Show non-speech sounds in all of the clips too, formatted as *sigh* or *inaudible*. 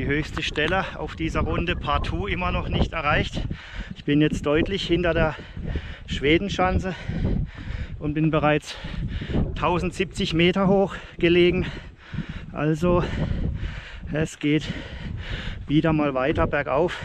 Die höchste Stelle auf dieser Runde partout immer noch nicht erreicht. Ich bin jetzt deutlich hinter der Schwedenschanze und bin bereits 1070 Meter hoch gelegen. Also es geht wieder mal weiter bergauf.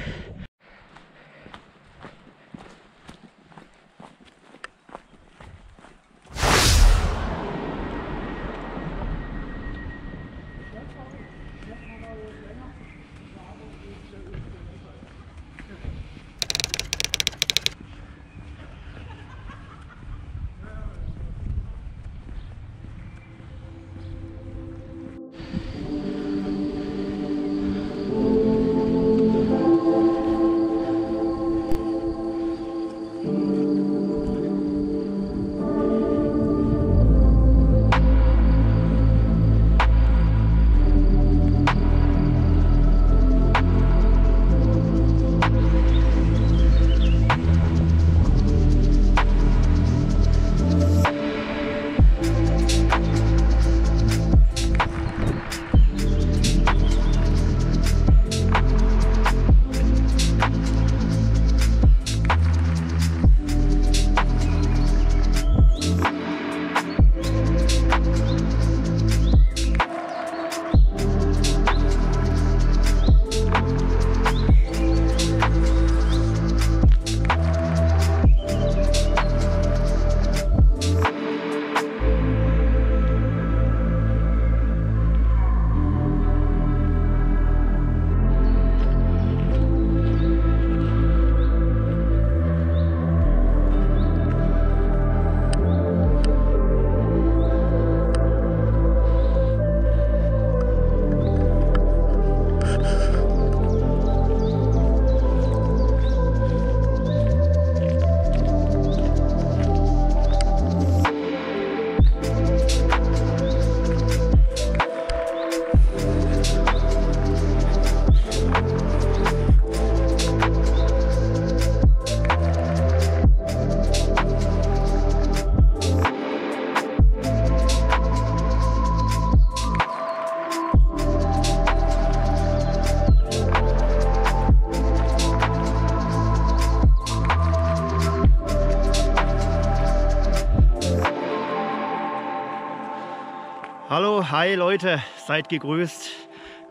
Hallo, hi Leute, seid gegrüßt.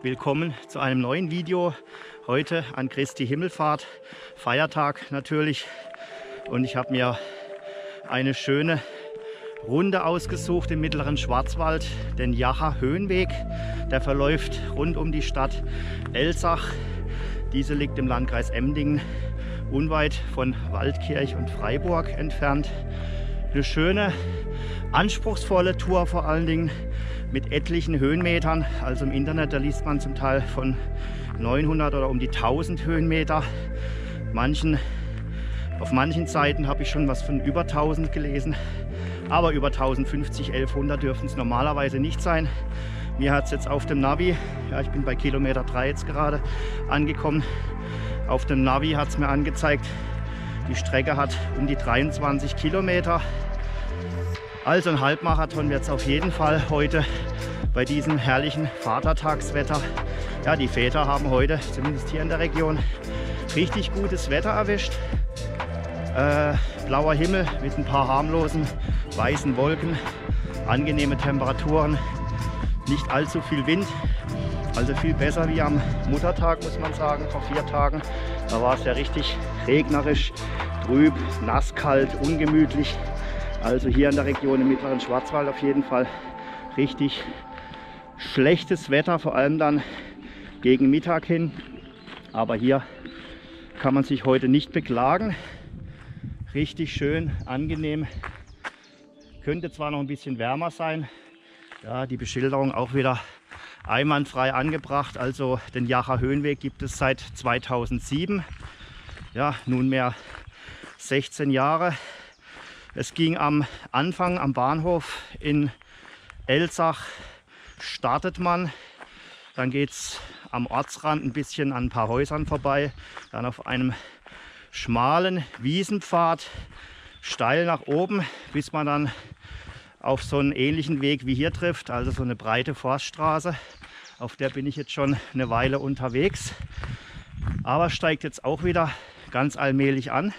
Willkommen zu einem neuen Video. Heute an Christi Himmelfahrt, Feiertag natürlich. Und ich habe mir eine schöne Runde ausgesucht im mittleren Schwarzwald, den Jacher Höhenweg. Der verläuft rund um die Stadt Elsach. Diese liegt im Landkreis Emdingen, unweit von Waldkirch und Freiburg entfernt. Eine schöne, anspruchsvolle Tour vor allen Dingen mit etlichen Höhenmetern. Also im Internet, da liest man zum Teil von 900 oder um die 1000 Höhenmeter. Manchen, auf manchen Seiten habe ich schon was von über 1000 gelesen. Aber über 1050, 1100 dürfen es normalerweise nicht sein. Mir hat es jetzt auf dem Navi, ja, ich bin bei Kilometer 3 jetzt gerade angekommen. Auf dem Navi hat es mir angezeigt, die Strecke hat um die 23 Kilometer. Also ein Halbmarathon wird es auf jeden Fall heute bei diesem herrlichen Vatertagswetter. Ja, die Väter haben heute, zumindest hier in der Region, richtig gutes Wetter erwischt. Äh, blauer Himmel mit ein paar harmlosen weißen Wolken, angenehme Temperaturen, nicht allzu viel Wind. Also viel besser wie am Muttertag, muss man sagen, vor vier Tagen. Da war es ja richtig regnerisch, trüb, nass, kalt, ungemütlich. Also hier in der Region im mittleren Schwarzwald auf jeden Fall richtig schlechtes Wetter, vor allem dann gegen Mittag hin. Aber hier kann man sich heute nicht beklagen. Richtig schön, angenehm. Könnte zwar noch ein bisschen wärmer sein. Ja, die Beschilderung auch wieder einwandfrei angebracht. Also den Jacher Höhenweg gibt es seit 2007. Ja, nunmehr 16 Jahre. Es ging am Anfang am Bahnhof in Elsach, startet man. Dann geht es am Ortsrand ein bisschen an ein paar Häusern vorbei. Dann auf einem schmalen Wiesenpfad steil nach oben, bis man dann auf so einen ähnlichen Weg wie hier trifft, also so eine breite Forststraße. Auf der bin ich jetzt schon eine Weile unterwegs. Aber steigt jetzt auch wieder ganz allmählich an.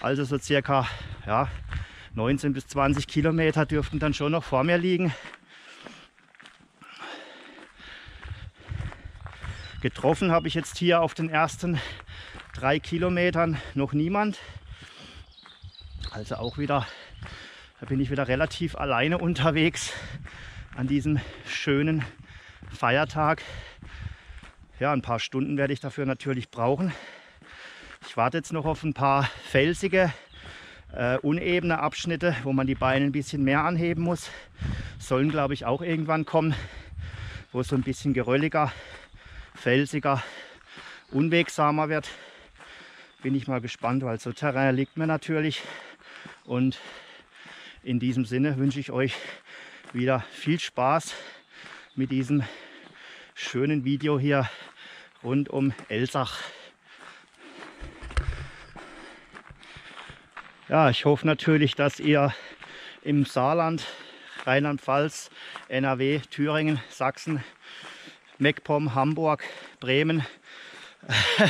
Also so circa ja, 19 bis 20 Kilometer dürften dann schon noch vor mir liegen. Getroffen habe ich jetzt hier auf den ersten drei Kilometern noch niemand. Also auch wieder, da bin ich wieder relativ alleine unterwegs an diesem schönen Feiertag. Ja, ein paar Stunden werde ich dafür natürlich brauchen. Ich warte jetzt noch auf ein paar felsige, äh, unebene Abschnitte, wo man die Beine ein bisschen mehr anheben muss. Sollen, glaube ich, auch irgendwann kommen, wo es so ein bisschen gerölliger, felsiger, unwegsamer wird. Bin ich mal gespannt, weil so Terrain liegt mir natürlich. Und in diesem Sinne wünsche ich euch wieder viel Spaß mit diesem schönen Video hier rund um Elsach. Ja, ich hoffe natürlich, dass ihr im Saarland, Rheinland-Pfalz, NRW, Thüringen, Sachsen, MacPom, Hamburg, Bremen *laughs*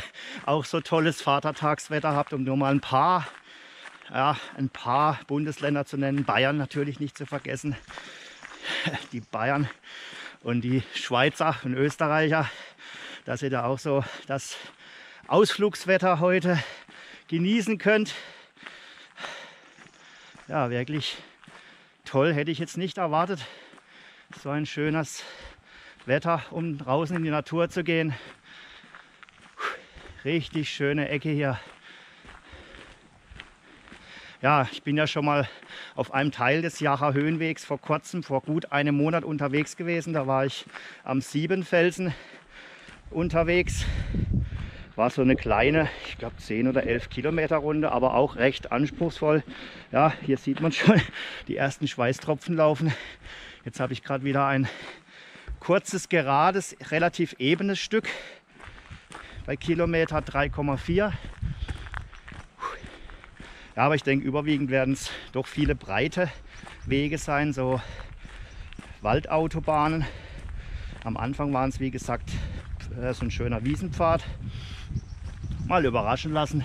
auch so tolles Vatertagswetter habt, um nur mal ein paar, ja, ein paar Bundesländer zu nennen. Bayern natürlich nicht zu vergessen. *laughs* Die Bayern und die Schweizer und Österreicher, dass ihr da auch so das Ausflugswetter heute genießen könnt. Ja, wirklich toll, hätte ich jetzt nicht erwartet. So ein schönes Wetter, um draußen in die Natur zu gehen. Richtig schöne Ecke hier. Ja, ich bin ja schon mal auf einem Teil des Jacher Höhenwegs vor kurzem, vor gut einem Monat unterwegs gewesen. Da war ich am Siebenfelsen unterwegs. War so eine kleine, ich glaube 10 oder 11 Kilometer Runde, aber auch recht anspruchsvoll. Ja, hier sieht man schon *laughs* die ersten Schweißtropfen laufen. Jetzt habe ich gerade wieder ein kurzes, gerades, relativ ebenes Stück bei Kilometer 3,4. Ja, aber ich denke, überwiegend werden es doch viele breite Wege sein, so Waldautobahnen. Am Anfang waren es, wie gesagt, äh, so ein schöner Wiesenpfad. Mal überraschen lassen,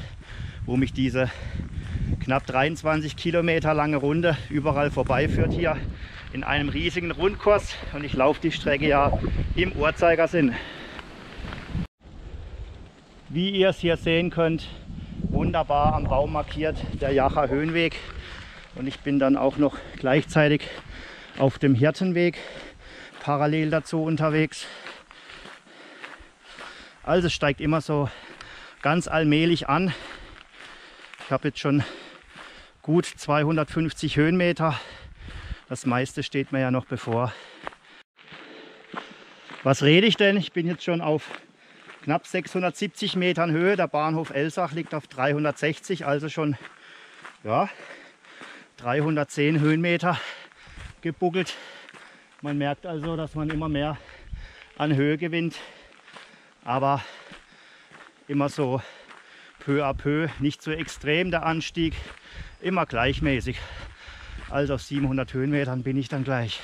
wo mich diese knapp 23 Kilometer lange Runde überall vorbeiführt hier in einem riesigen Rundkurs. Und ich laufe die Strecke ja im Uhrzeigersinn. Wie ihr es hier sehen könnt, wunderbar am Baum markiert, der Jacher Höhenweg. Und ich bin dann auch noch gleichzeitig auf dem Hirtenweg parallel dazu unterwegs. Also steigt immer so ganz allmählich an. Ich habe jetzt schon gut 250 Höhenmeter. Das meiste steht mir ja noch bevor. Was rede ich denn? Ich bin jetzt schon auf knapp 670 Metern Höhe. Der Bahnhof Elsach liegt auf 360, also schon ja, 310 Höhenmeter gebuckelt. Man merkt also, dass man immer mehr an Höhe gewinnt, aber immer so peu à peu, nicht so extrem der Anstieg, immer gleichmäßig. Also auf 700 Höhenmetern bin ich dann gleich.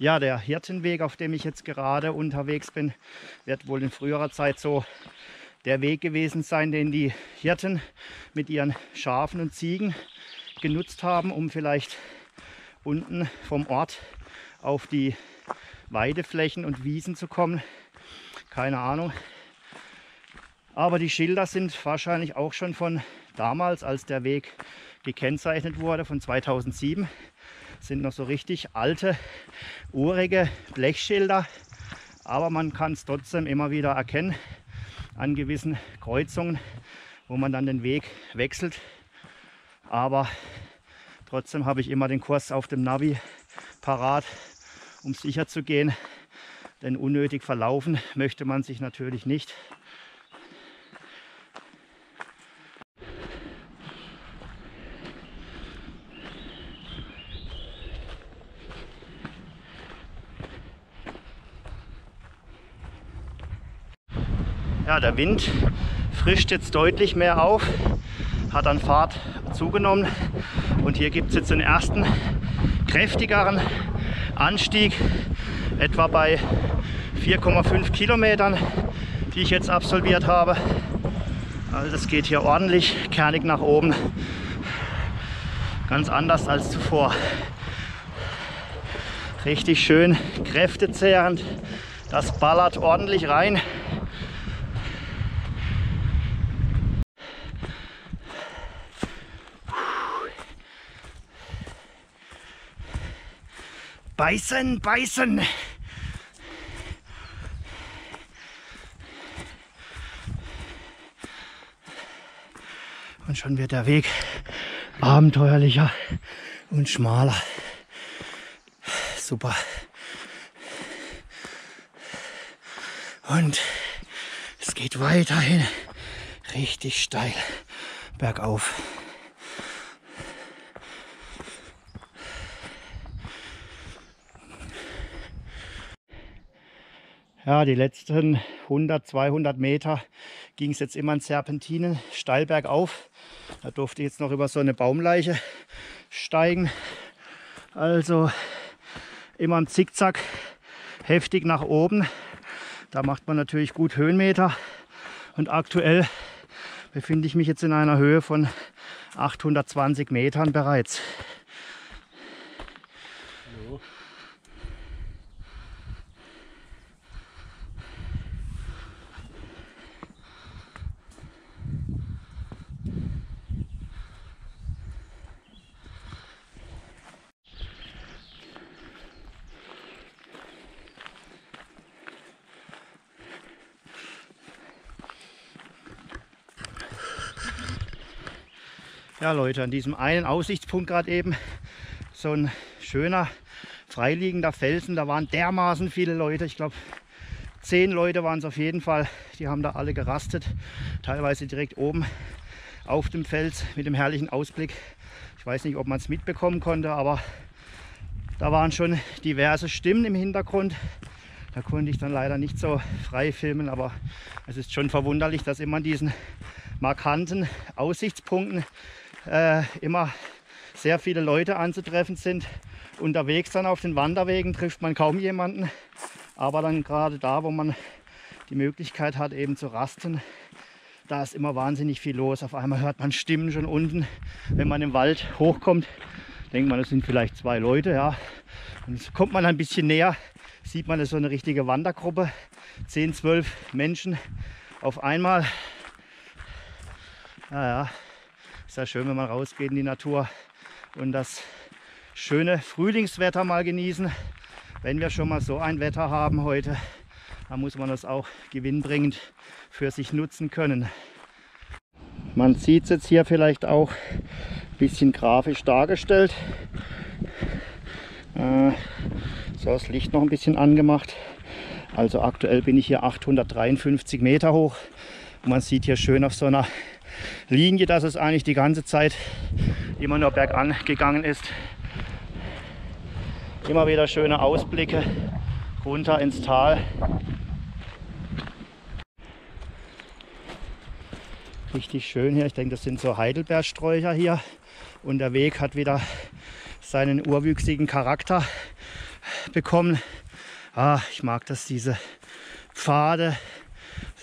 Ja, der Hirtenweg, auf dem ich jetzt gerade unterwegs bin, wird wohl in früherer Zeit so der Weg gewesen sein, den die Hirten mit ihren Schafen und Ziegen genutzt haben, um vielleicht unten vom Ort auf die Weideflächen und Wiesen zu kommen. Keine Ahnung. Aber die Schilder sind wahrscheinlich auch schon von damals, als der Weg gekennzeichnet wurde, von 2007 sind noch so richtig alte, urige Blechschilder. Aber man kann es trotzdem immer wieder erkennen an gewissen Kreuzungen, wo man dann den Weg wechselt. Aber trotzdem habe ich immer den Kurs auf dem Navi parat, um sicher zu gehen. Denn unnötig verlaufen möchte man sich natürlich nicht. Ja, der Wind frischt jetzt deutlich mehr auf, hat an Fahrt zugenommen und hier gibt es jetzt den ersten kräftigeren Anstieg, etwa bei 4,5 Kilometern, die ich jetzt absolviert habe. Also das geht hier ordentlich kernig nach oben, ganz anders als zuvor. Richtig schön kräftezehrend, das ballert ordentlich rein. Beißen, beißen. Und schon wird der Weg abenteuerlicher und schmaler. Super. Und es geht weiterhin richtig steil bergauf. Ja, die letzten 100, 200 Meter ging es jetzt immer in Serpentinen steil bergauf. Da durfte ich jetzt noch über so eine Baumleiche steigen. Also immer im Zickzack heftig nach oben. Da macht man natürlich gut Höhenmeter. Und aktuell befinde ich mich jetzt in einer Höhe von 820 Metern bereits. Leute, an diesem einen Aussichtspunkt gerade eben, so ein schöner freiliegender Felsen, da waren dermaßen viele Leute, ich glaube zehn Leute waren es auf jeden Fall, die haben da alle gerastet, teilweise direkt oben auf dem Fels mit dem herrlichen Ausblick. Ich weiß nicht, ob man es mitbekommen konnte, aber da waren schon diverse Stimmen im Hintergrund. Da konnte ich dann leider nicht so frei filmen, aber es ist schon verwunderlich, dass immer an diesen markanten Aussichtspunkten äh, immer sehr viele Leute anzutreffen sind. Unterwegs dann auf den Wanderwegen trifft man kaum jemanden. Aber dann gerade da, wo man die Möglichkeit hat, eben zu rasten, da ist immer wahnsinnig viel los. Auf einmal hört man Stimmen schon unten. Wenn man im Wald hochkommt, denkt man, es sind vielleicht zwei Leute. Ja. Und kommt man ein bisschen näher, sieht man, es so eine richtige Wandergruppe. 10, 12 Menschen auf einmal. Naja, ist ja schön, wenn man rausgeht in die Natur und das schöne Frühlingswetter mal genießen. Wenn wir schon mal so ein Wetter haben heute, dann muss man das auch gewinnbringend für sich nutzen können. Man sieht es jetzt hier vielleicht auch ein bisschen grafisch dargestellt. Äh, so das Licht noch ein bisschen angemacht. Also aktuell bin ich hier 853 Meter hoch. Man sieht hier schön auf so einer Linie, dass es eigentlich die ganze Zeit immer nur bergan gegangen ist. Immer wieder schöne Ausblicke runter ins Tal. Richtig schön hier. Ich denke, das sind so Heidelbeersträucher hier. Und der Weg hat wieder seinen urwüchsigen Charakter bekommen. Ah, ich mag das, diese Pfade,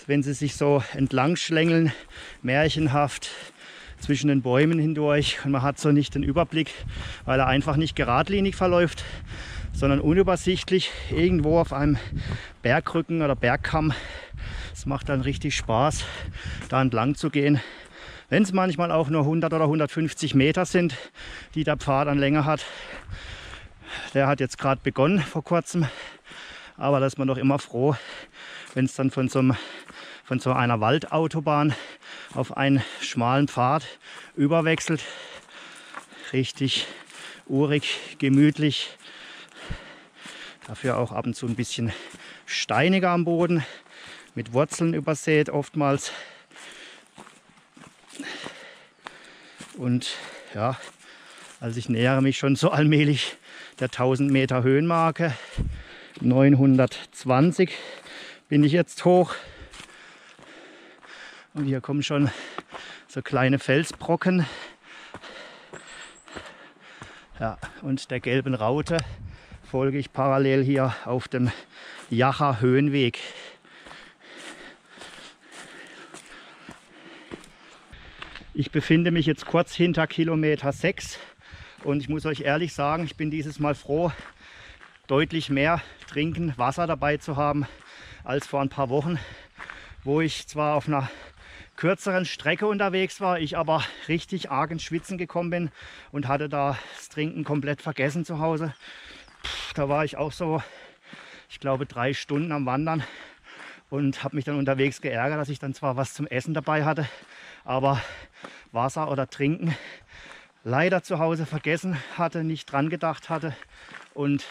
wenn sie sich so entlang schlängeln, märchenhaft zwischen den Bäumen hindurch und man hat so nicht den Überblick, weil er einfach nicht geradlinig verläuft, sondern unübersichtlich irgendwo auf einem Bergrücken oder Bergkamm. Es macht dann richtig Spaß, da entlang zu gehen. Wenn es manchmal auch nur 100 oder 150 Meter sind, die der Pfad an Länge hat. Der hat jetzt gerade begonnen vor kurzem, aber da ist man doch immer froh, wenn es dann von so einem von so einer Waldautobahn auf einen schmalen Pfad überwechselt. Richtig urig, gemütlich. Dafür auch ab und zu ein bisschen steiniger am Boden, mit Wurzeln übersät oftmals. Und ja, also ich nähere mich schon so allmählich der 1000 Meter Höhenmarke. 920 bin ich jetzt hoch. Und hier kommen schon so kleine Felsbrocken. Ja, und der gelben Raute folge ich parallel hier auf dem Jacher Höhenweg. Ich befinde mich jetzt kurz hinter Kilometer 6 und ich muss euch ehrlich sagen, ich bin dieses Mal froh, deutlich mehr Trinken, Wasser dabei zu haben als vor ein paar Wochen, wo ich zwar auf einer kürzeren Strecke unterwegs war, ich aber richtig arg ins Schwitzen gekommen bin und hatte da das Trinken komplett vergessen zu Hause. Puh, da war ich auch so, ich glaube, drei Stunden am Wandern und habe mich dann unterwegs geärgert, dass ich dann zwar was zum Essen dabei hatte, aber Wasser oder Trinken leider zu Hause vergessen hatte, nicht dran gedacht hatte. Und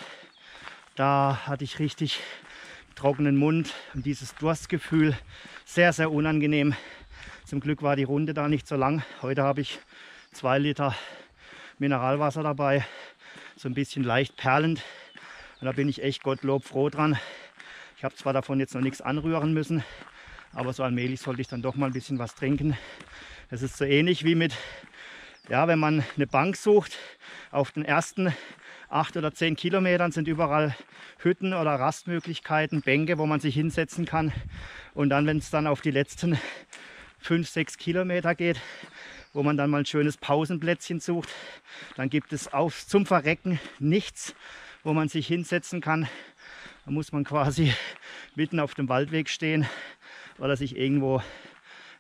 da hatte ich richtig trockenen Mund und dieses Durstgefühl sehr, sehr unangenehm. Zum Glück war die Runde da nicht so lang. Heute habe ich zwei Liter Mineralwasser dabei, so ein bisschen leicht perlend. Und da bin ich echt Gottlob froh dran. Ich habe zwar davon jetzt noch nichts anrühren müssen, aber so allmählich sollte ich dann doch mal ein bisschen was trinken. Das ist so ähnlich wie mit, ja, wenn man eine Bank sucht. Auf den ersten acht oder zehn Kilometern sind überall Hütten oder Rastmöglichkeiten, Bänke, wo man sich hinsetzen kann. Und dann, wenn es dann auf die letzten fünf, sechs Kilometer geht, wo man dann mal ein schönes Pausenplätzchen sucht, dann gibt es auf zum Verrecken nichts, wo man sich hinsetzen kann. Da muss man quasi mitten auf dem Waldweg stehen oder sich irgendwo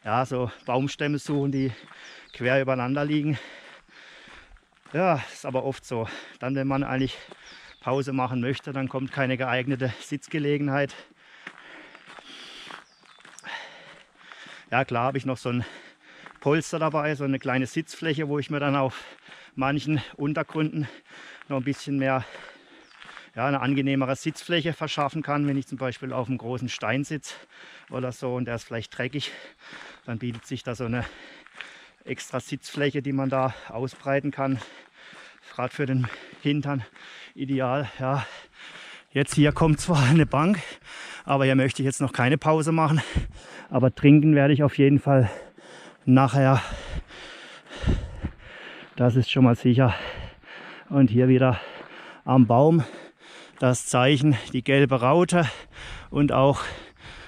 ja, so Baumstämme suchen, die quer übereinander liegen. Ja, ist aber oft so. Dann, wenn man eigentlich Pause machen möchte, dann kommt keine geeignete Sitzgelegenheit. Ja, klar habe ich noch so ein Polster dabei, so eine kleine Sitzfläche, wo ich mir dann auf manchen Untergründen noch ein bisschen mehr ja, eine angenehmere Sitzfläche verschaffen kann. Wenn ich zum Beispiel auf einem großen Stein sitze oder so und der ist vielleicht dreckig, dann bietet sich da so eine extra Sitzfläche, die man da ausbreiten kann. Gerade für den Hintern ideal. Ja. Jetzt hier kommt zwar eine Bank, aber hier möchte ich jetzt noch keine Pause machen. Aber trinken werde ich auf jeden Fall nachher. Das ist schon mal sicher. Und hier wieder am Baum das Zeichen, die gelbe Raute und auch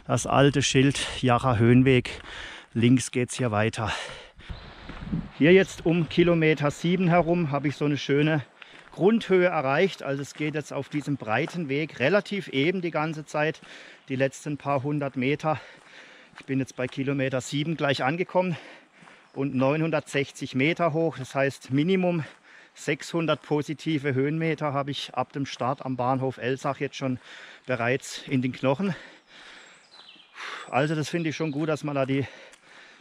das alte Schild Jacher Höhenweg. Links geht es hier weiter. Hier jetzt um Kilometer 7 herum habe ich so eine schöne Grundhöhe erreicht. Also es geht jetzt auf diesem breiten Weg relativ eben die ganze Zeit, die letzten paar hundert Meter. Ich bin jetzt bei Kilometer 7 gleich angekommen und 960 Meter hoch. Das heißt Minimum 600 positive Höhenmeter habe ich ab dem Start am Bahnhof Elsach jetzt schon bereits in den Knochen. Also das finde ich schon gut, dass man da die,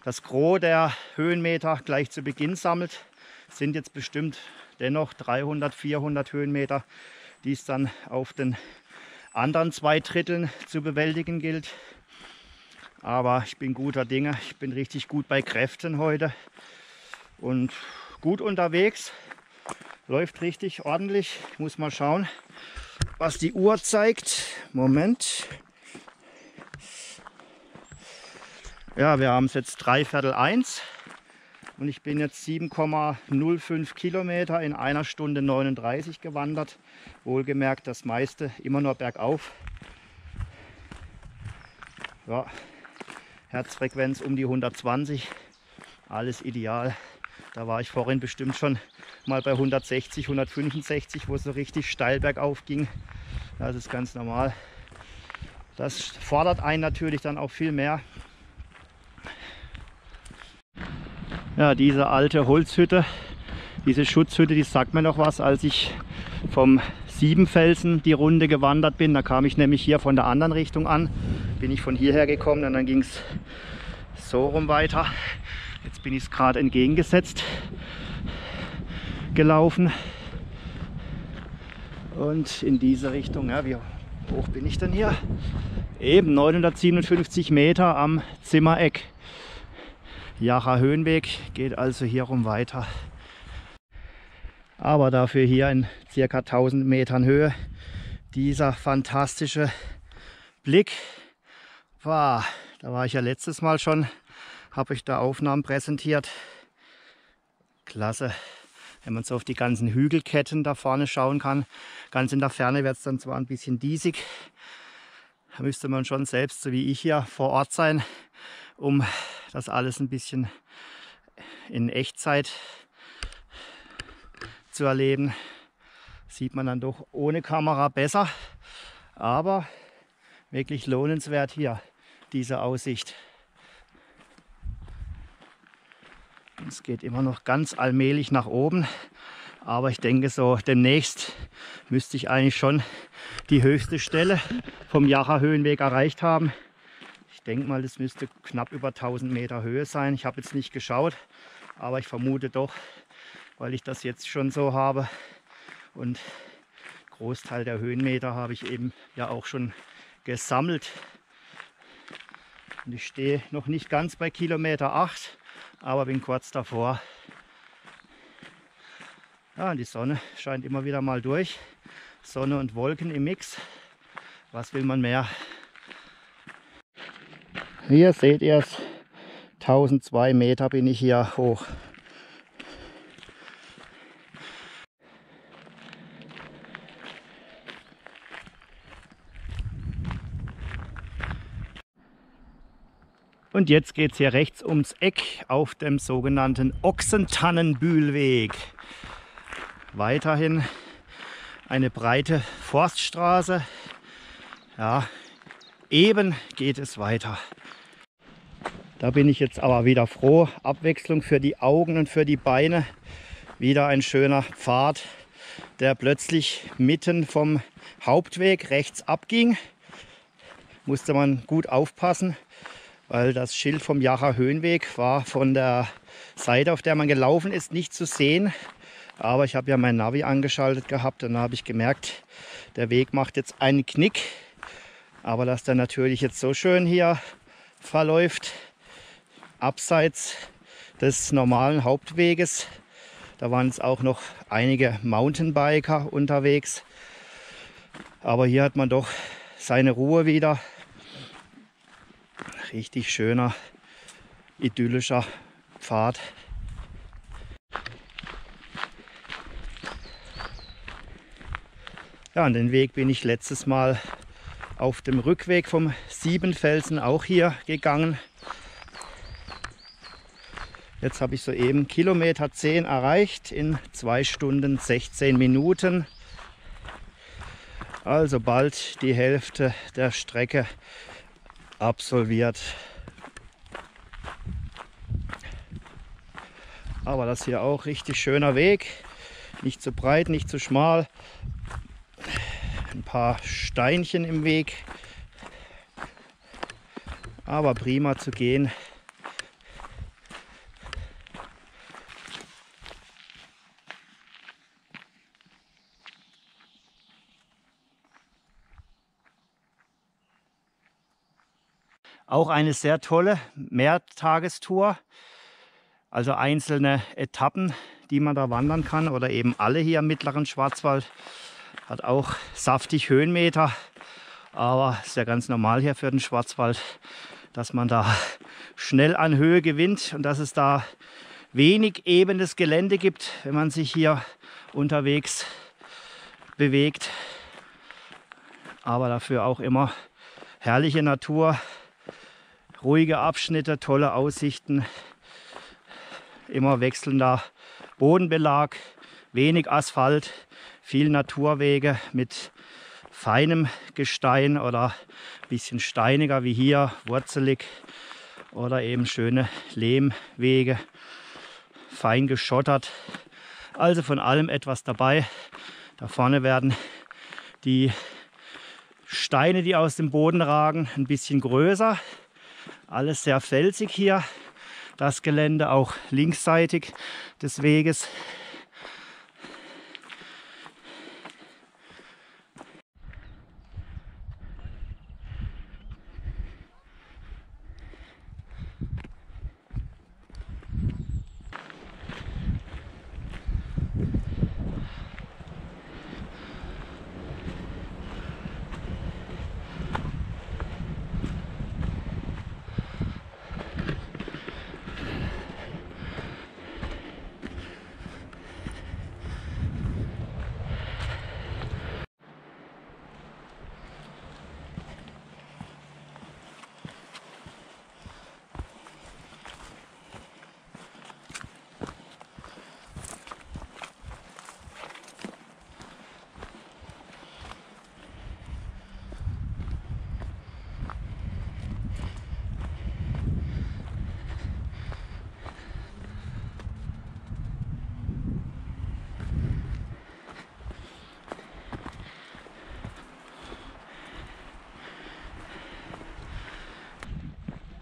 das Gros der Höhenmeter gleich zu Beginn sammelt. Sind jetzt bestimmt dennoch 300, 400 Höhenmeter, die es dann auf den anderen zwei Dritteln zu bewältigen gilt. Aber ich bin guter Dinge. Ich bin richtig gut bei Kräften heute und gut unterwegs. Läuft richtig ordentlich. Ich muss mal schauen, was die Uhr zeigt. Moment. Ja, wir haben es jetzt dreiviertel eins und ich bin jetzt 7,05 Kilometer in einer Stunde 39 gewandert. Wohlgemerkt das meiste immer nur bergauf. Ja, Herzfrequenz um die 120, alles ideal. Da war ich vorhin bestimmt schon mal bei 160, 165, wo es so richtig steil bergauf ging. Das ist ganz normal. Das fordert einen natürlich dann auch viel mehr. Ja, diese alte Holzhütte, diese Schutzhütte, die sagt mir noch was, als ich vom Siebenfelsen die Runde gewandert bin. Da kam ich nämlich hier von der anderen Richtung an. Bin ich von hierher gekommen und dann ging es so rum weiter. Jetzt bin ich es gerade entgegengesetzt gelaufen. Und in diese Richtung, ja, wie hoch bin ich denn hier? Eben 957 Meter am Zimmereck. Jacher Höhenweg geht also hier rum weiter. Aber dafür hier in circa 1000 Metern Höhe dieser fantastische Blick. Wow, da war ich ja letztes Mal schon habe ich da Aufnahmen präsentiert. Klasse, wenn man so auf die ganzen Hügelketten da vorne schauen kann. Ganz in der Ferne wird es dann zwar ein bisschen diesig. Da müsste man schon selbst, so wie ich hier, vor Ort sein, um das alles ein bisschen in Echtzeit zu erleben. Sieht man dann doch ohne Kamera besser. Aber wirklich lohnenswert hier, diese Aussicht. Es geht immer noch ganz allmählich nach oben. Aber ich denke so, demnächst müsste ich eigentlich schon die höchste Stelle vom Jacher Höhenweg erreicht haben. Denke mal, das müsste knapp über 1000 Meter Höhe sein. Ich habe jetzt nicht geschaut, aber ich vermute doch, weil ich das jetzt schon so habe. Und Großteil der Höhenmeter habe ich eben ja auch schon gesammelt. Und ich stehe noch nicht ganz bei Kilometer 8, aber bin kurz davor. Ja, die Sonne scheint immer wieder mal durch. Sonne und Wolken im Mix. Was will man mehr? Hier seht ihr es. 1002 Meter bin ich hier hoch. Und jetzt geht es hier rechts ums Eck auf dem sogenannten Ochsentannenbühlweg. Weiterhin eine breite Forststraße. Ja, eben geht es weiter. Da bin ich jetzt aber wieder froh. Abwechslung für die Augen und für die Beine. Wieder ein schöner Pfad, der plötzlich mitten vom Hauptweg rechts abging. Musste man gut aufpassen weil das Schild vom Jacher Höhenweg war von der Seite, auf der man gelaufen ist, nicht zu sehen. Aber ich habe ja mein Navi angeschaltet gehabt und da habe ich gemerkt, der Weg macht jetzt einen Knick. Aber dass der natürlich jetzt so schön hier verläuft, abseits des normalen Hauptweges. Da waren jetzt auch noch einige Mountainbiker unterwegs. Aber hier hat man doch seine Ruhe wieder richtig schöner, idyllischer Pfad. Ja, an den Weg bin ich letztes Mal auf dem Rückweg vom Siebenfelsen auch hier gegangen. Jetzt habe ich soeben Kilometer 10 erreicht in 2 Stunden 16 Minuten. Also bald die Hälfte der Strecke absolviert. Aber das hier auch richtig schöner Weg. Nicht zu breit, nicht zu schmal. Ein paar Steinchen im Weg. Aber prima zu gehen. Auch eine sehr tolle Mehrtagestour. Also einzelne Etappen, die man da wandern kann oder eben alle hier im mittleren Schwarzwald. Hat auch saftig Höhenmeter, aber ist ja ganz normal hier für den Schwarzwald, dass man da schnell an Höhe gewinnt und dass es da wenig ebenes Gelände gibt, wenn man sich hier unterwegs bewegt. Aber dafür auch immer herrliche Natur, ruhige Abschnitte, tolle Aussichten, immer wechselnder Bodenbelag, wenig Asphalt, viel Naturwege mit feinem Gestein oder ein bisschen steiniger wie hier, wurzelig oder eben schöne Lehmwege, fein geschottert. Also von allem etwas dabei. Da vorne werden die Steine, die aus dem Boden ragen, ein bisschen größer. Alles sehr felsig hier. Das Gelände auch linksseitig des Weges.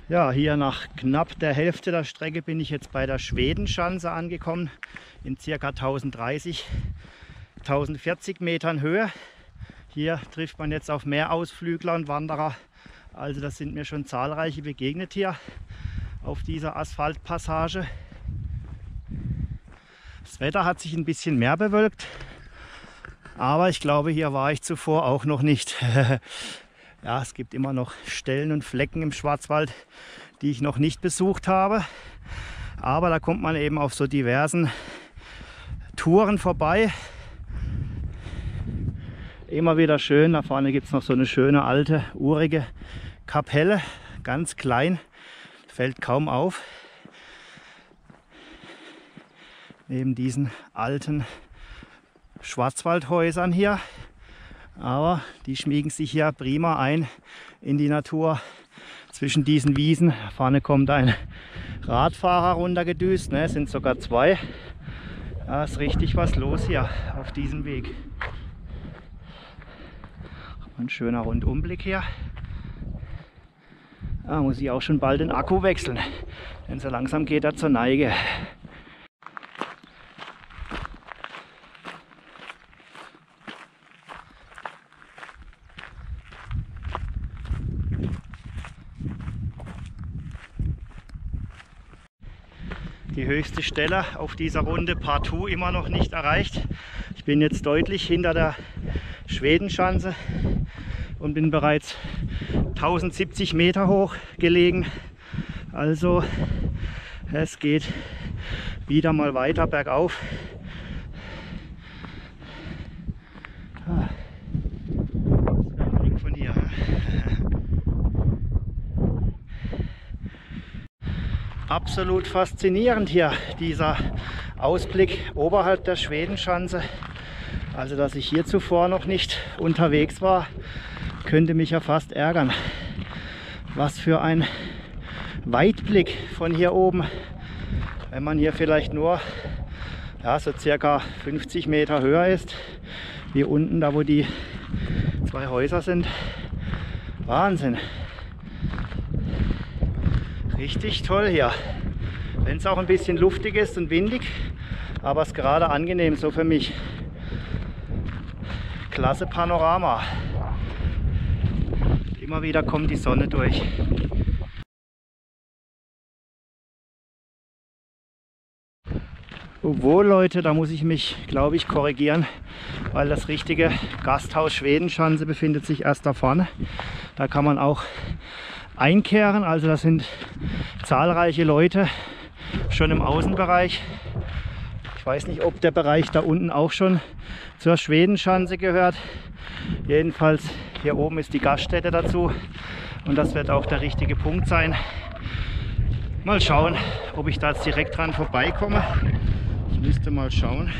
Ja, hier nach knapp der Hälfte der Strecke bin ich jetzt bei der Schwedenschanze angekommen, in ca. 1030, 1040 Metern Höhe. Hier trifft man jetzt auf mehr Ausflügler und Wanderer. Also das sind mir schon zahlreiche begegnet hier auf dieser Asphaltpassage. Das Wetter hat sich ein bisschen mehr bewölkt, aber ich glaube, hier war ich zuvor auch noch nicht. *laughs* Ja, es gibt immer noch Stellen und Flecken im Schwarzwald, die ich noch nicht besucht habe. Aber da kommt man eben auf so diversen Touren vorbei. Immer wieder schön. Da vorne gibt es noch so eine schöne alte, urige Kapelle. Ganz klein, fällt kaum auf. Neben diesen alten Schwarzwaldhäusern hier. Aber die schmiegen sich ja prima ein in die Natur zwischen diesen Wiesen. Vorne kommt ein Radfahrer runtergedüst, ne? es sind sogar zwei. Da ist richtig was los hier auf diesem Weg. Ein schöner Rundumblick hier. Da muss ich auch schon bald den Akku wechseln, denn so langsam geht er zur Neige. die höchste Stelle auf dieser Runde partout immer noch nicht erreicht. Ich bin jetzt deutlich hinter der Schwedenschanze und bin bereits 1070 Meter hoch gelegen. Also es geht wieder mal weiter bergauf. Ah. Absolut faszinierend hier, dieser Ausblick oberhalb der Schwedenschanze. Also, dass ich hier zuvor noch nicht unterwegs war, könnte mich ja fast ärgern. Was für ein Weitblick von hier oben. Wenn man hier vielleicht nur ja, so circa 50 Meter höher ist, wie unten, da wo die zwei Häuser sind. Wahnsinn. Richtig toll hier. Wenn es auch ein bisschen luftig ist und windig, aber es ist gerade angenehm so für mich. Klasse Panorama. Immer wieder kommt die Sonne durch. Obwohl Leute, da muss ich mich, glaube ich, korrigieren, weil das richtige Gasthaus Schwedenschanze befindet sich erst da vorne. Da kann man auch einkehren. Also das sind zahlreiche Leute schon im Außenbereich. Ich weiß nicht, ob der Bereich da unten auch schon zur Schwedenschanze gehört. Jedenfalls hier oben ist die Gaststätte dazu und das wird auch der richtige Punkt sein. Mal schauen, ob ich da jetzt direkt dran vorbeikomme. Ich müsste mal schauen.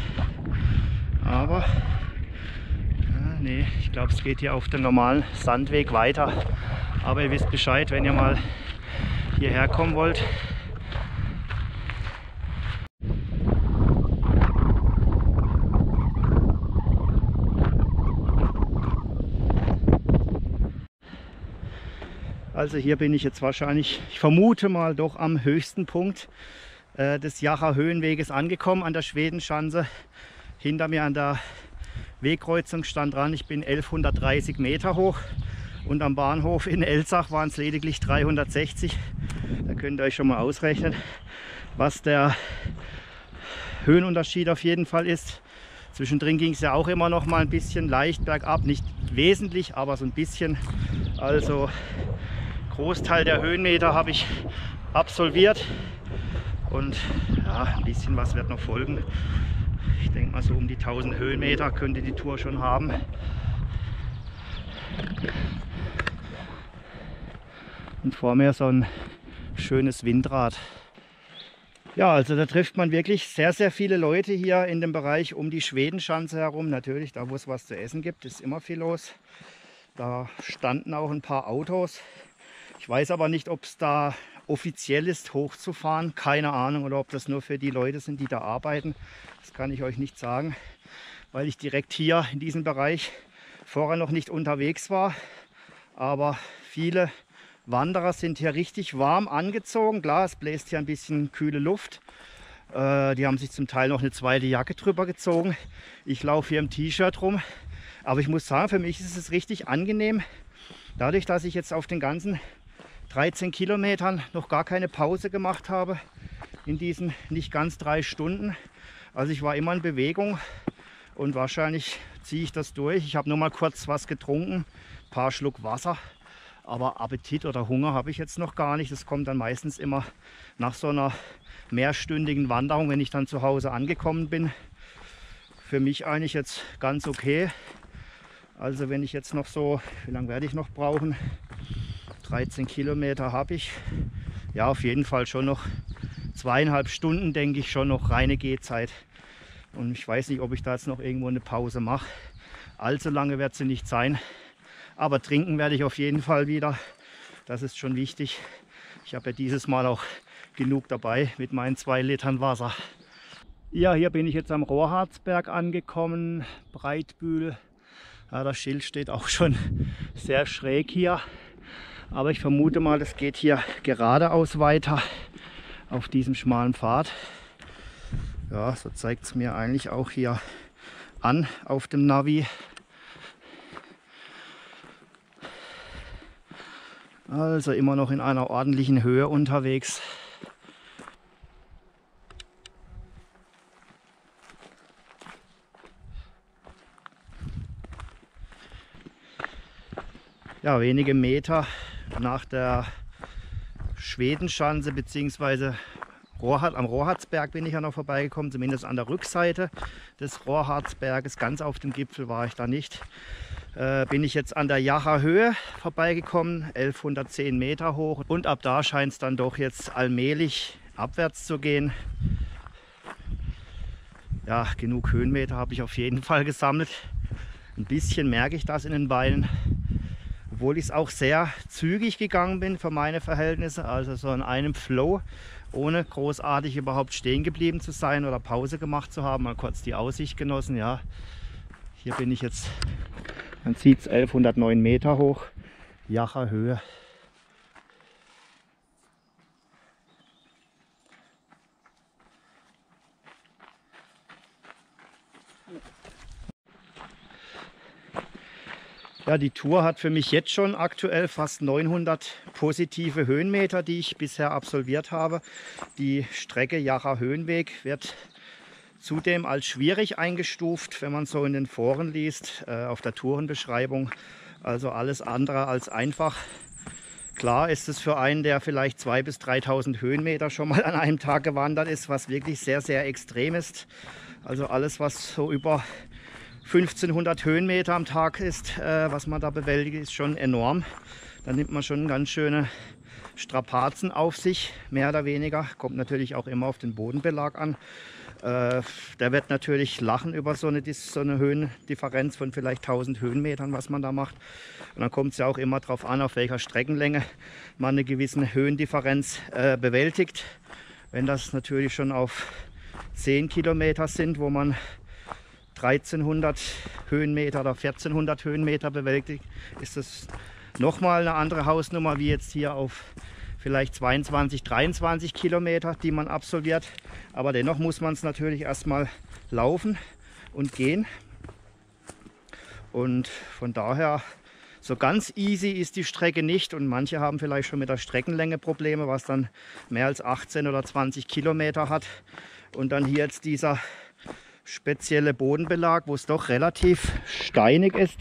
Aber nee, ich glaube, es geht hier auf den normalen Sandweg weiter. Aber ihr wisst Bescheid, wenn ihr mal hierher kommen wollt. Also hier bin ich jetzt wahrscheinlich, ich vermute mal doch am höchsten Punkt äh, des Jacher Höhenweges angekommen, an der Schwedenschanze. Hinter mir an der Wegkreuzung stand dran, ich bin 1130 Meter hoch und am Bahnhof in Elsach waren es lediglich 360. Da könnt ihr euch schon mal ausrechnen, was der Höhenunterschied auf jeden Fall ist. Zwischendrin ging es ja auch immer noch mal ein bisschen leicht bergab, nicht wesentlich, aber so ein bisschen. Also Großteil der Höhenmeter habe ich absolviert und ja, ein bisschen was wird noch folgen. Ich denke mal so um die 1000 Höhenmeter könnte die Tour schon haben. und vor mir so ein schönes Windrad. Ja, also da trifft man wirklich sehr, sehr viele Leute hier in dem Bereich um die Schwedenschanze herum. Natürlich, da wo es was zu essen gibt, ist immer viel los. Da standen auch ein paar Autos. Ich weiß aber nicht, ob es da offiziell ist, hochzufahren. Keine Ahnung. Oder ob das nur für die Leute sind, die da arbeiten. Das kann ich euch nicht sagen, weil ich direkt hier in diesem Bereich vorher noch nicht unterwegs war. Aber viele Wanderer sind hier richtig warm angezogen. Klar, es bläst hier ein bisschen kühle Luft. Äh, die haben sich zum Teil noch eine zweite Jacke drüber gezogen. Ich laufe hier im T-Shirt rum. Aber ich muss sagen, für mich ist es richtig angenehm. Dadurch, dass ich jetzt auf den ganzen 13 Kilometern noch gar keine Pause gemacht habe, in diesen nicht ganz drei Stunden. Also ich war immer in Bewegung und wahrscheinlich ziehe ich das durch. Ich habe nur mal kurz was getrunken, ein paar Schluck Wasser. Aber Appetit oder Hunger habe ich jetzt noch gar nicht. Das kommt dann meistens immer nach so einer mehrstündigen Wanderung, wenn ich dann zu Hause angekommen bin. Für mich eigentlich jetzt ganz okay. Also wenn ich jetzt noch so, wie lange werde ich noch brauchen? 13 Kilometer habe ich. Ja, auf jeden Fall schon noch zweieinhalb Stunden, denke ich, schon noch reine Gehzeit. Und ich weiß nicht, ob ich da jetzt noch irgendwo eine Pause mache. Allzu lange wird sie nicht sein. Aber trinken werde ich auf jeden Fall wieder. Das ist schon wichtig. Ich habe ja dieses Mal auch genug dabei mit meinen zwei Litern Wasser. Ja, hier bin ich jetzt am Rohrharzberg angekommen, Breitbühl. Ja, das Schild steht auch schon sehr schräg hier. Aber ich vermute mal, es geht hier geradeaus weiter auf diesem schmalen Pfad. Ja, so zeigt es mir eigentlich auch hier an auf dem Navi. Also immer noch in einer ordentlichen Höhe unterwegs. Ja, wenige Meter nach der Schwedenschanze bzw. am Rohrharzberg bin ich ja noch vorbeigekommen, zumindest an der Rückseite des Rohrharzberges. Ganz auf dem Gipfel war ich da nicht. Äh, bin ich jetzt an der Jacher Höhe vorbeigekommen, 1110 Meter hoch. Und ab da scheint es dann doch jetzt allmählich abwärts zu gehen. Ja, genug Höhenmeter habe ich auf jeden Fall gesammelt. Ein bisschen merke ich das in den Beinen obwohl ich es auch sehr zügig gegangen bin für meine Verhältnisse, also so in einem Flow, ohne großartig überhaupt stehen geblieben zu sein oder Pause gemacht zu haben, mal kurz die Aussicht genossen. Ja, hier bin ich jetzt, man sieht es 1109 Meter hoch, Jacher Höhe. Ja, die Tour hat für mich jetzt schon aktuell fast 900 positive Höhenmeter, die ich bisher absolviert habe. Die Strecke Jacher Höhenweg wird zudem als schwierig eingestuft, wenn man so in den Foren liest, äh, auf der Tourenbeschreibung. Also alles andere als einfach. Klar ist es für einen, der vielleicht 2.000 bis 3.000 Höhenmeter schon mal an einem Tag gewandert ist, was wirklich sehr, sehr extrem ist. Also alles, was so über 1500 Höhenmeter am Tag ist, äh, was man da bewältigt, ist schon enorm. Da nimmt man schon ganz schöne Strapazen auf sich, mehr oder weniger. Kommt natürlich auch immer auf den Bodenbelag an. Äh, der wird natürlich lachen über so eine, so eine Höhendifferenz von vielleicht 1000 Höhenmetern, was man da macht. Und dann kommt es ja auch immer darauf an, auf welcher Streckenlänge man eine gewisse Höhendifferenz äh, bewältigt. Wenn das natürlich schon auf 10 Kilometer sind, wo man 1300 Höhenmeter oder 1400 Höhenmeter bewältigt, ist das nochmal eine andere Hausnummer wie jetzt hier auf vielleicht 22, 23 Kilometer, die man absolviert. Aber dennoch muss man es natürlich erstmal laufen und gehen. Und von daher so ganz easy ist die Strecke nicht und manche haben vielleicht schon mit der Streckenlänge Probleme, was dann mehr als 18 oder 20 Kilometer hat. Und dann hier jetzt dieser spezielle Bodenbelag, wo es doch relativ steinig ist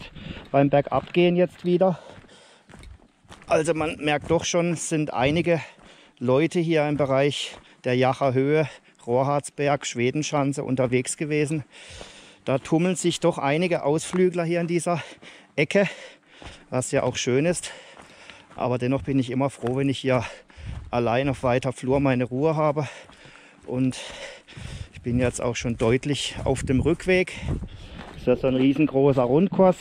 beim Bergabgehen jetzt wieder. Also man merkt doch schon, es sind einige Leute hier im Bereich der Jacher Höhe, Rohrharzberg, Schwedenschanze unterwegs gewesen. Da tummeln sich doch einige Ausflügler hier in dieser Ecke, was ja auch schön ist. Aber dennoch bin ich immer froh, wenn ich hier allein auf weiter Flur meine Ruhe habe und bin jetzt auch schon deutlich auf dem Rückweg. Das ist ein riesengroßer Rundkurs.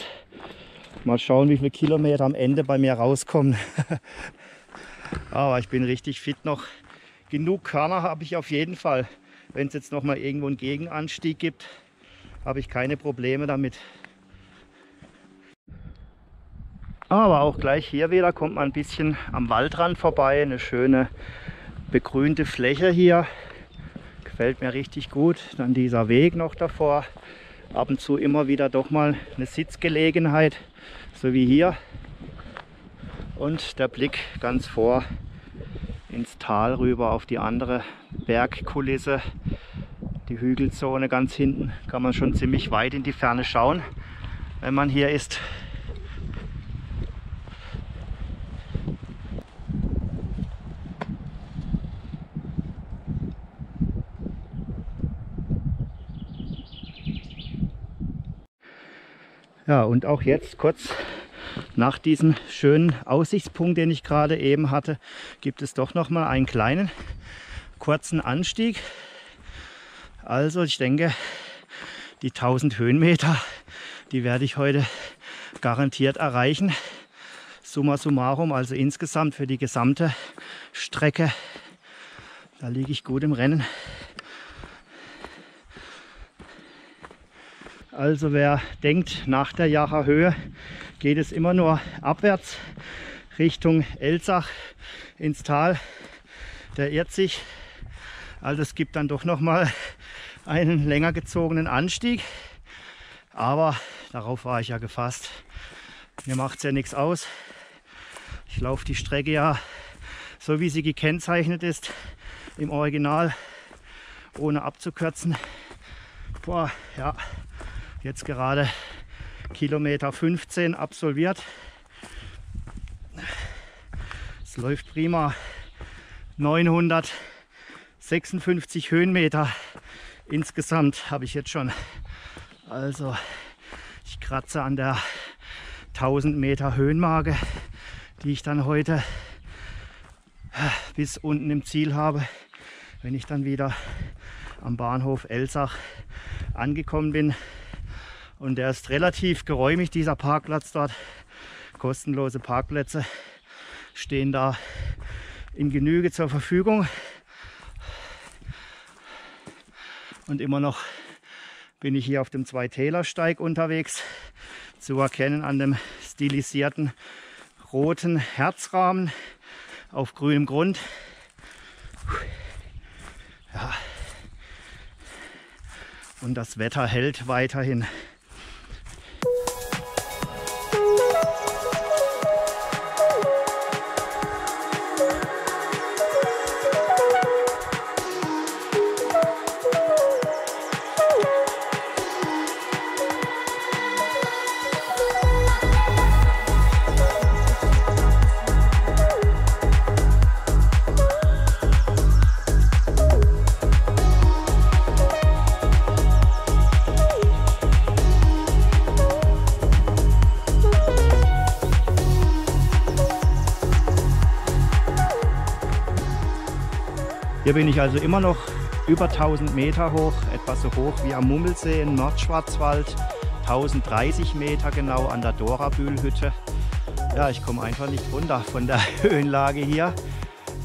Mal schauen, wie viele Kilometer am Ende bei mir rauskommen. *laughs* Aber ich bin richtig fit noch. Genug Körner habe ich auf jeden Fall. Wenn es jetzt noch mal irgendwo einen Gegenanstieg gibt, habe ich keine Probleme damit. Aber auch gleich hier wieder kommt man ein bisschen am Waldrand vorbei. Eine schöne begrünte Fläche hier. Gefällt mir richtig gut. Dann dieser Weg noch davor. Ab und zu immer wieder doch mal eine Sitzgelegenheit, so wie hier. Und der Blick ganz vor ins Tal rüber auf die andere Bergkulisse. Die Hügelzone ganz hinten kann man schon ziemlich weit in die Ferne schauen, wenn man hier ist. Ja, und auch jetzt kurz nach diesem schönen Aussichtspunkt, den ich gerade eben hatte, gibt es doch noch mal einen kleinen kurzen Anstieg. Also ich denke, die 1000 Höhenmeter, die werde ich heute garantiert erreichen. Summa summarum, also insgesamt für die gesamte Strecke. Da liege ich gut im Rennen. Also wer denkt, nach der Jacher Höhe geht es immer nur abwärts Richtung Elsach ins Tal, der irrt sich. Also es gibt dann doch noch mal einen länger gezogenen Anstieg. Aber darauf war ich ja gefasst. Mir macht es ja nichts aus. Ich laufe die Strecke ja so wie sie gekennzeichnet ist im Original, ohne abzukürzen. Boah, ja, Jetzt gerade Kilometer 15 absolviert. Es läuft prima. 956 Höhenmeter insgesamt habe ich jetzt schon. Also ich kratze an der 1000 Meter Höhenmarke, die ich dann heute bis unten im Ziel habe, wenn ich dann wieder am Bahnhof Elsach angekommen bin. Und der ist relativ geräumig, dieser Parkplatz dort. Kostenlose Parkplätze stehen da in Genüge zur Verfügung. Und immer noch bin ich hier auf dem Zweitälersteig unterwegs. Zu erkennen an dem stilisierten roten Herzrahmen auf grünem Grund. Ja. Und das Wetter hält weiterhin. Bin ich also immer noch über 1000 Meter hoch, etwa so hoch wie am Mummelsee in Nordschwarzwald. 1030 Meter genau an der Dorabühlhütte. Ja, ich komme einfach nicht runter von der *laughs* Höhenlage hier.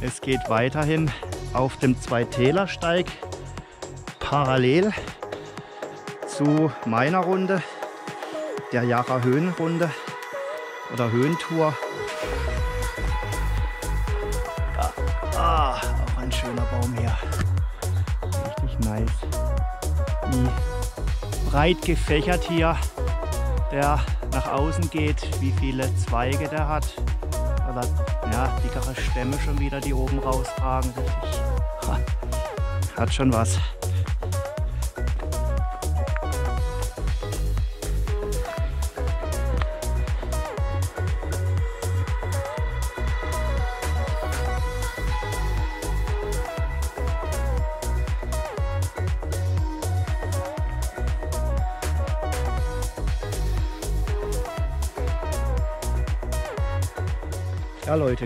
Es geht weiterhin auf dem Zweitälersteig parallel zu meiner Runde, der Jara Höhenrunde oder Höhentour. Breit gefächert hier, der nach außen geht, wie viele Zweige der hat. Oder ja, dickere Stämme schon wieder, die oben raustragen. Richtig. *laughs* Hat schon was.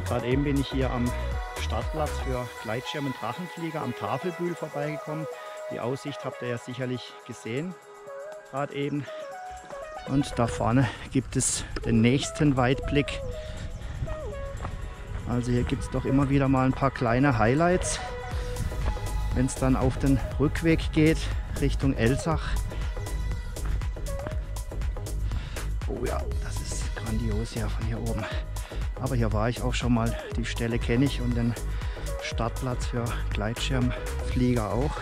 Gerade eben bin ich hier am Startplatz für Gleitschirm und Drachenflieger am Tafelbühl vorbeigekommen. Die Aussicht habt ihr ja sicherlich gesehen, gerade eben. Und da vorne gibt es den nächsten Weitblick. Also hier gibt es doch immer wieder mal ein paar kleine Highlights. Wenn es dann auf den Rückweg geht Richtung Elsach. Oh ja, das ist grandios hier von hier oben. Aber hier war ich auch schon mal. Die Stelle kenne ich und den Startplatz für Gleitschirmflieger auch.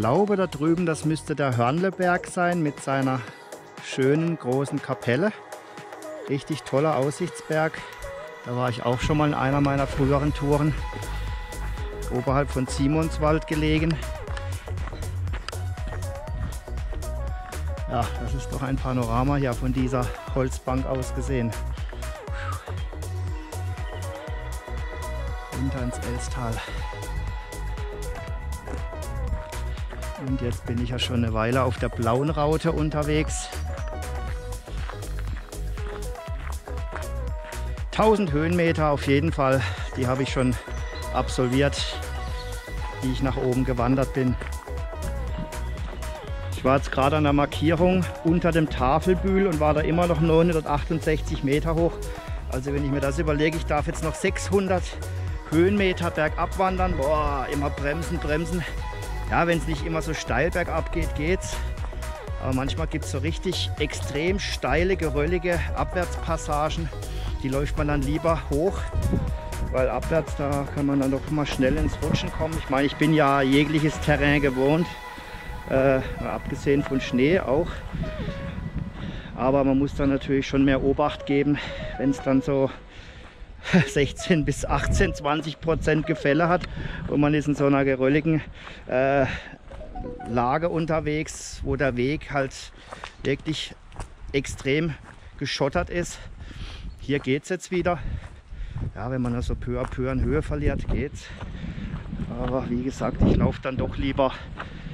Glaube, da drüben, das müsste der Hörnleberg sein mit seiner schönen großen Kapelle. Richtig toller Aussichtsberg. Da war ich auch schon mal in einer meiner früheren Touren. Oberhalb von Simonswald gelegen. Ja, das ist doch ein Panorama hier von dieser Holzbank aus gesehen. Runter ins Elstal. Und jetzt bin ich ja schon eine Weile auf der blauen Raute unterwegs. 1000 Höhenmeter auf jeden Fall, die habe ich schon absolviert, die ich nach oben gewandert bin. Ich war jetzt gerade an der Markierung unter dem Tafelbühl und war da immer noch 968 Meter hoch. Also wenn ich mir das überlege, ich darf jetzt noch 600 Höhenmeter bergab wandern. Boah, immer bremsen, bremsen. Ja, wenn es nicht immer so steil bergab geht, geht's. Aber manchmal gibt es so richtig extrem steile, geröllige Abwärtspassagen. Die läuft man dann lieber hoch, weil abwärts, da kann man dann doch mal schnell ins Rutschen kommen. Ich meine, ich bin ja jegliches Terrain gewohnt, äh, abgesehen von Schnee auch. Aber man muss dann natürlich schon mehr Obacht geben, wenn es dann so *laughs* 16 bis 18, 20 Prozent Gefälle hat und man ist in so einer gerölligen äh, Lage unterwegs, wo der Weg halt wirklich extrem geschottert ist. Hier geht es jetzt wieder. Ja, wenn man also peu à peu an Höhe verliert, geht's. Aber wie gesagt, ich laufe dann doch lieber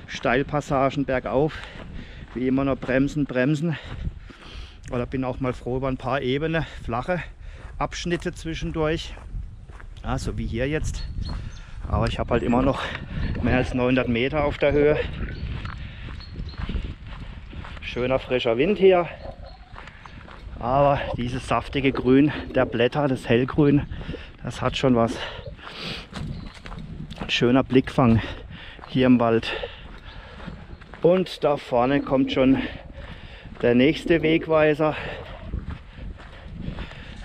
Steilpassagen bergauf. Wie immer noch bremsen, bremsen. Oder bin auch mal froh über ein paar Ebene, flache Abschnitte zwischendurch. Ja, so wie hier jetzt. Aber ich habe halt immer noch mehr als 900 Meter auf der Höhe. Schöner frischer Wind hier. Aber dieses saftige Grün der Blätter, das Hellgrün, das hat schon was. Ein schöner Blickfang hier im Wald. Und da vorne kommt schon der nächste Wegweiser.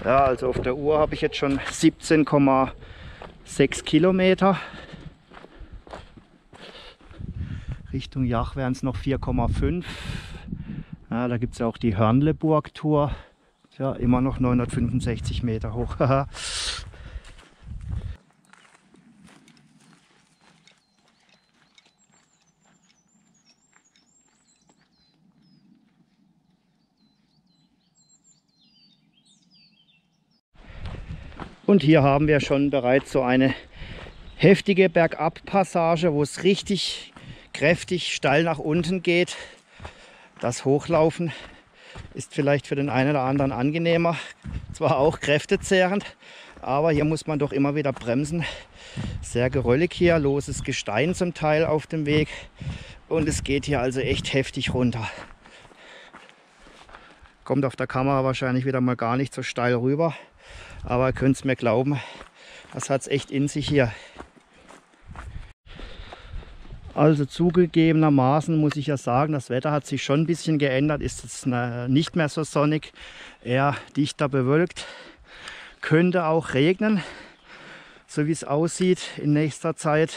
Ja, also auf der Uhr habe ich jetzt schon 17,6 Kilometer. Richtung Jach wären es noch 4,5. Ja, da gibt es auch die Hörnleburg-Tour. Ja, immer noch 965 Meter hoch. *laughs* Und hier haben wir schon bereits so eine heftige Bergabpassage, wo es richtig kräftig steil nach unten geht. Das Hochlaufen ist vielleicht für den einen oder anderen angenehmer, zwar auch kräftezehrend, aber hier muss man doch immer wieder bremsen. Sehr geröllig hier, loses Gestein zum Teil auf dem Weg und es geht hier also echt heftig runter. Kommt auf der Kamera wahrscheinlich wieder mal gar nicht so steil rüber. Aber könnt es mir glauben, das hat es echt in sich hier. Also zugegebenermaßen muss ich ja sagen, das Wetter hat sich schon ein bisschen geändert. Ist es nicht mehr so sonnig, eher dichter bewölkt. Könnte auch regnen, so wie es aussieht in nächster Zeit.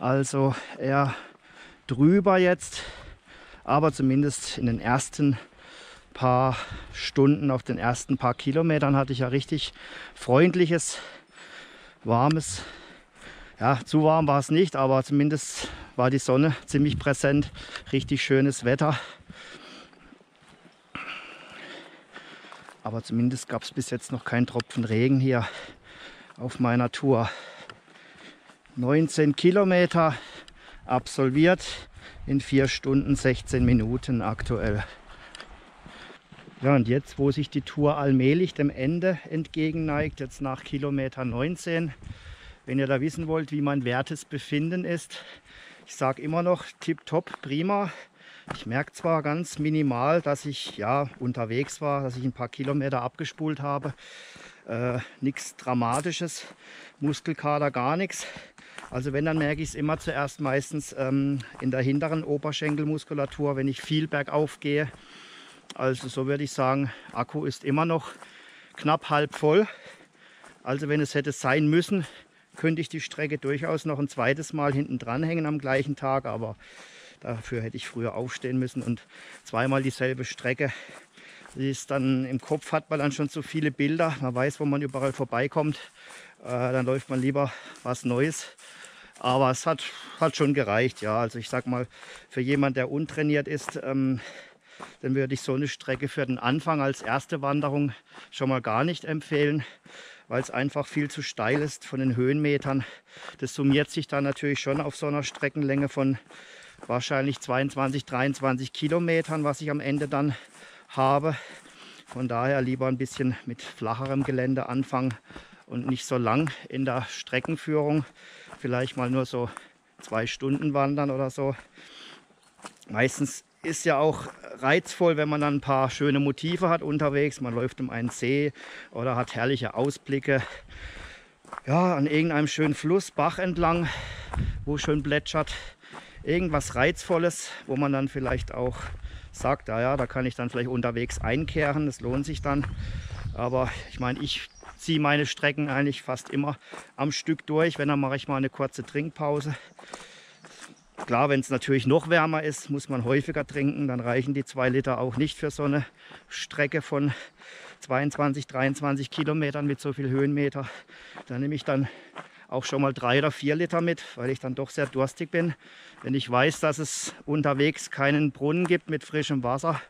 Also eher drüber jetzt, aber zumindest in den ersten paar Stunden, auf den ersten paar Kilometern hatte ich ja richtig freundliches, warmes, ja, zu warm war es nicht, aber zumindest war die Sonne ziemlich präsent, richtig schönes Wetter. Aber zumindest gab es bis jetzt noch keinen Tropfen Regen hier auf meiner Tour. 19 Kilometer absolviert in 4 Stunden 16 Minuten aktuell. Ja, und jetzt, wo sich die Tour allmählich dem Ende entgegenneigt, jetzt nach Kilometer 19, wenn ihr da wissen wollt, wie mein wertes Befinden ist, Ich sage immer noch tipptopp, prima. Ich merke zwar ganz minimal, dass ich ja unterwegs war, dass ich ein paar Kilometer abgespult habe. Äh, nichts Dramatisches, Muskelkater gar nichts. Also wenn, dann merke ich es immer zuerst meistens ähm, in der hinteren Oberschenkelmuskulatur, wenn ich viel bergauf gehe. Also so würde ich sagen, Akku ist immer noch knapp halb voll. Also wenn es hätte sein müssen, könnte ich die Strecke durchaus noch ein zweites Mal hinten dran hängen am gleichen Tag. Aber dafür hätte ich früher aufstehen müssen und zweimal dieselbe Strecke. Das ist dann im Kopf hat man dann schon so viele Bilder. Man weiß, wo man überall vorbeikommt. Äh, dann läuft man lieber was Neues. Aber es hat, hat schon gereicht, ja. Also ich sag mal, für jemand, der untrainiert ist, ähm, dann würde ich so eine Strecke für den Anfang als erste Wanderung schon mal gar nicht empfehlen, weil es einfach viel zu steil ist von den Höhenmetern. Das summiert sich dann natürlich schon auf so einer Streckenlänge von wahrscheinlich 22, 23 Kilometern, was ich am Ende dann habe. Von daher lieber ein bisschen mit flacherem Gelände anfangen und nicht so lang in der Streckenführung. Vielleicht mal nur so zwei Stunden wandern oder so. Meistens ist ja auch reizvoll, wenn man dann ein paar schöne Motive hat unterwegs. Man läuft um einen See oder hat herrliche Ausblicke ja, an irgendeinem schönen Fluss, Bach entlang, wo schön plätschert. Irgendwas Reizvolles, wo man dann vielleicht auch sagt, ja, ja, da kann ich dann vielleicht unterwegs einkehren, das lohnt sich dann. Aber ich meine, ich ziehe meine Strecken eigentlich fast immer am Stück durch. Wenn, dann mache ich mal eine kurze Trinkpause. Klar, wenn es natürlich noch wärmer ist, muss man häufiger trinken. Dann reichen die zwei Liter auch nicht für so eine Strecke von 22, 23 Kilometern mit so viel Höhenmeter. Da nehme ich dann auch schon mal drei oder vier Liter mit, weil ich dann doch sehr durstig bin. Wenn ich weiß, dass es unterwegs keinen Brunnen gibt mit frischem Wasser,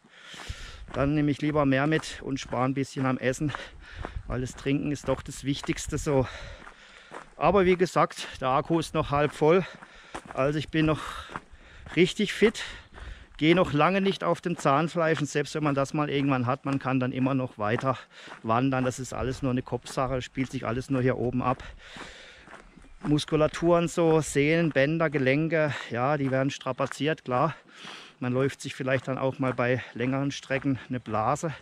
dann nehme ich lieber mehr mit und spare ein bisschen am Essen, weil das Trinken ist doch das Wichtigste so. Aber wie gesagt, der Akku ist noch halb voll, also ich bin noch richtig fit. Gehe noch lange nicht auf dem Zahnfleisch und selbst wenn man das mal irgendwann hat, man kann dann immer noch weiter wandern. Das ist alles nur eine Kopfsache, spielt sich alles nur hier oben ab. Muskulaturen so, Sehnen, Bänder, Gelenke, ja, die werden strapaziert, klar. Man läuft sich vielleicht dann auch mal bei längeren Strecken eine Blase.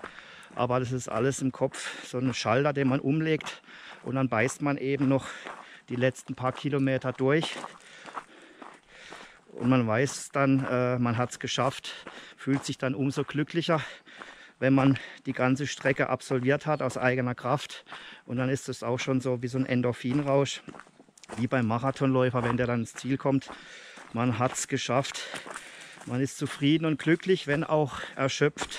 Aber das ist alles im Kopf, so ein Schalter, den man umlegt. Und dann beißt man eben noch die letzten paar Kilometer durch. Und man weiß dann, äh, man hat es geschafft, fühlt sich dann umso glücklicher, wenn man die ganze Strecke absolviert hat aus eigener Kraft. Und dann ist es auch schon so wie so ein Endorphinrausch, wie beim Marathonläufer, wenn der dann ins Ziel kommt. Man hat es geschafft. Man ist zufrieden und glücklich, wenn auch erschöpft.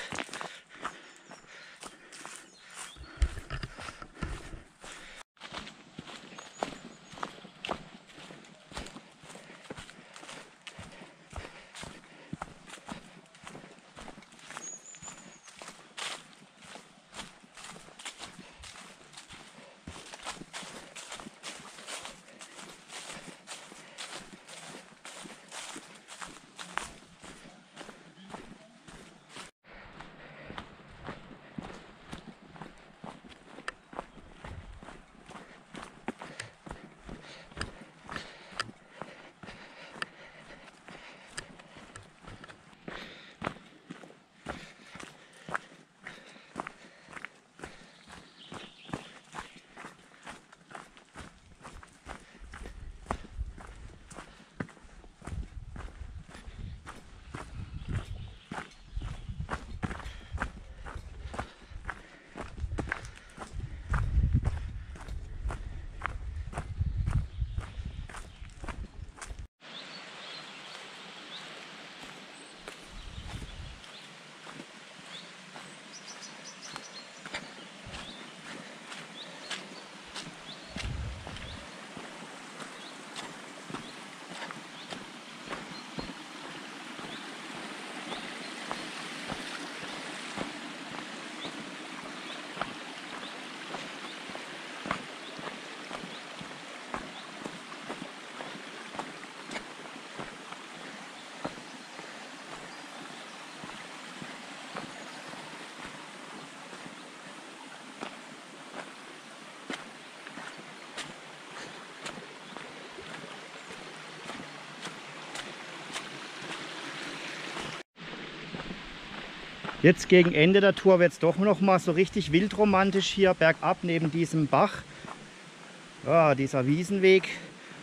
Jetzt gegen Ende der Tour wird es doch noch mal so richtig wildromantisch hier bergab neben diesem Bach. Ja, dieser Wiesenweg.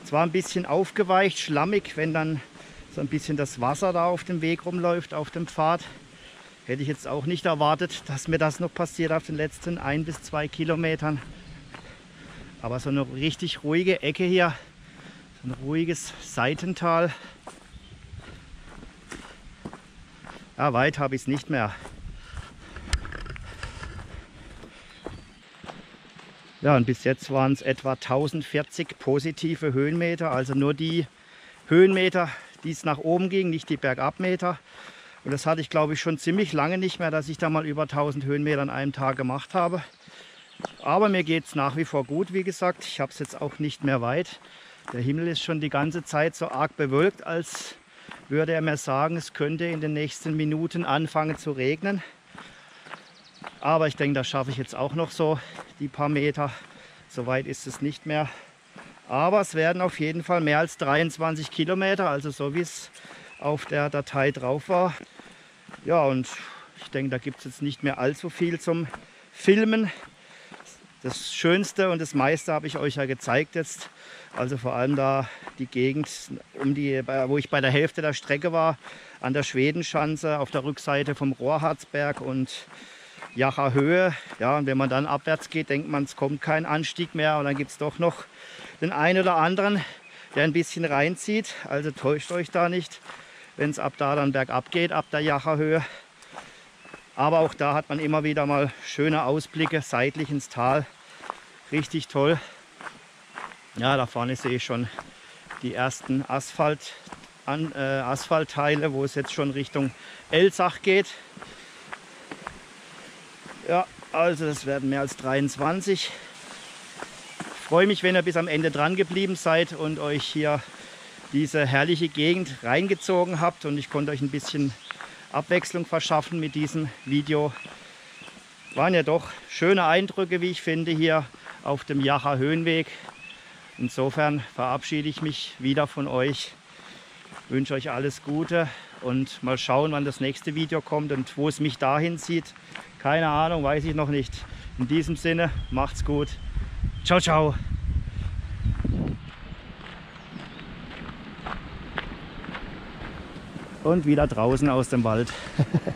Zwar ein bisschen aufgeweicht, schlammig, wenn dann so ein bisschen das Wasser da auf dem Weg rumläuft, auf dem Pfad. Hätte ich jetzt auch nicht erwartet, dass mir das noch passiert auf den letzten ein bis zwei Kilometern. Aber so eine richtig ruhige Ecke hier, so ein ruhiges Seitental. Ja, weit habe ich es nicht mehr. Ja, und bis jetzt waren es etwa 1040 positive Höhenmeter, also nur die Höhenmeter, die es nach oben ging, nicht die Bergabmeter. Und das hatte ich, glaube ich, schon ziemlich lange nicht mehr, dass ich da mal über 1000 Höhenmeter an einem Tag gemacht habe. Aber mir geht es nach wie vor gut, wie gesagt. Ich habe es jetzt auch nicht mehr weit. Der Himmel ist schon die ganze Zeit so arg bewölkt, als würde er mir sagen, es könnte in den nächsten Minuten anfangen zu regnen. Aber ich denke, das schaffe ich jetzt auch noch so, die paar Meter. So weit ist es nicht mehr. Aber es werden auf jeden Fall mehr als 23 Kilometer, also so wie es auf der Datei drauf war. Ja, und ich denke, da gibt es jetzt nicht mehr allzu viel zum Filmen. Das Schönste und das meiste habe ich euch ja gezeigt jetzt. Also vor allem da die Gegend, um die, wo ich bei der Hälfte der Strecke war, an der Schwedenschanze auf der Rückseite vom Rohrharzberg und Jacher Höhe. Ja, und wenn man dann abwärts geht, denkt man, es kommt kein Anstieg mehr. Und dann gibt es doch noch den einen oder anderen, der ein bisschen reinzieht. Also täuscht euch da nicht, wenn es ab da dann bergab geht, ab der Jacher Höhe. Aber auch da hat man immer wieder mal schöne Ausblicke seitlich ins Tal. Richtig toll. Ja, da vorne sehe ich schon die ersten Asphalt, an, äh, Asphaltteile, wo es jetzt schon Richtung Elsach geht. Ja, also das werden mehr als 23. Ich freue mich, wenn ihr bis am Ende dran geblieben seid und euch hier diese herrliche Gegend reingezogen habt und ich konnte euch ein bisschen Abwechslung verschaffen mit diesem Video. Waren ja doch schöne Eindrücke, wie ich finde, hier auf dem Jacher Höhenweg. Insofern verabschiede ich mich wieder von euch. Wünsche euch alles Gute und mal schauen, wann das nächste Video kommt und wo es mich dahin zieht. Keine Ahnung, weiß ich noch nicht. In diesem Sinne, macht's gut. Ciao, ciao. und wieder draußen aus dem Wald. *laughs*